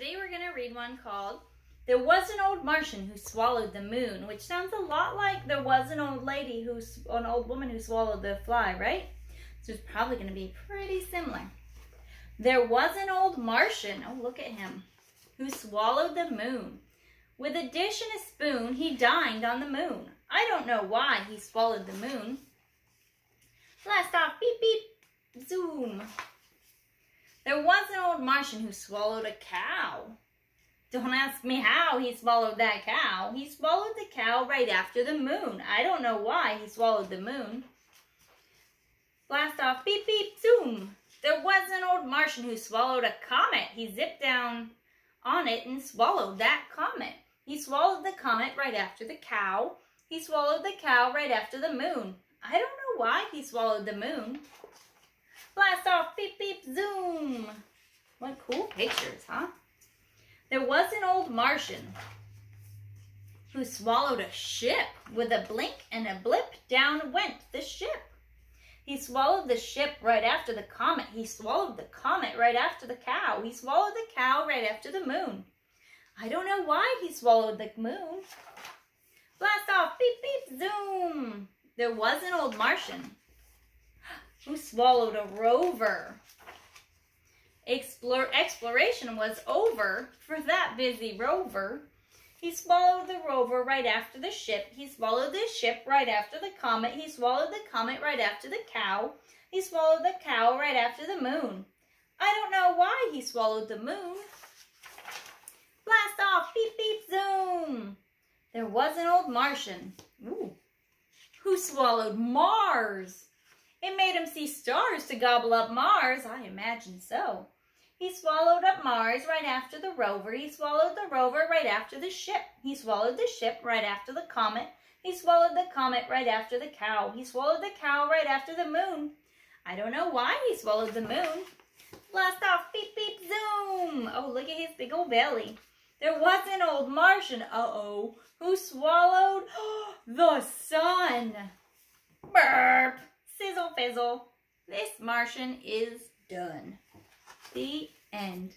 Today we're going to read one called There Was an Old Martian Who Swallowed the Moon, which sounds a lot like There Was an Old Lady, who's an old woman who swallowed the fly, right? So it's probably going to be pretty similar. There was an old Martian, oh look at him, who swallowed the moon. With a dish and a spoon, he dined on the moon. I don't know why he swallowed the moon. Blast off, beep beep, zoom. There was an old Martian who swallowed a cow. Don't ask me how he swallowed that cow. He swallowed the cow right after the moon. I don't know why he swallowed the moon. Blast off, beep, beep, zoom. There was an old Martian who swallowed a comet. He zipped down on it and swallowed that comet. He swallowed the comet right after the cow. He swallowed the cow right after the moon. I don't know why he swallowed the moon. Blast off. What cool pictures, huh? There was an old Martian who swallowed a ship. With a blink and a blip, down went the ship. He swallowed the ship right after the comet. He swallowed the comet right after the cow. He swallowed the cow right after the moon. I don't know why he swallowed the moon. Blast off, beep, beep, zoom. There was an old Martian who swallowed a rover. Explore, exploration was over for that busy rover. He swallowed the rover right after the ship. He swallowed the ship right after the comet. He swallowed the comet right after the cow. He swallowed the cow right after the moon. I don't know why he swallowed the moon. Blast off, beep, beep, zoom. There was an old Martian. Ooh. Who swallowed Mars? It made him see stars to gobble up Mars. I imagine so. He swallowed up Mars right after the rover. He swallowed the rover right after the ship. He swallowed the ship right after the comet. He swallowed the comet right after the cow. He swallowed the cow right after the moon. I don't know why he swallowed the moon. Blast off, beep, beep, zoom. Oh, look at his big old belly. There was an old Martian, uh-oh, who swallowed the sun. Burp sizzle fizzle. This Martian is done. The end.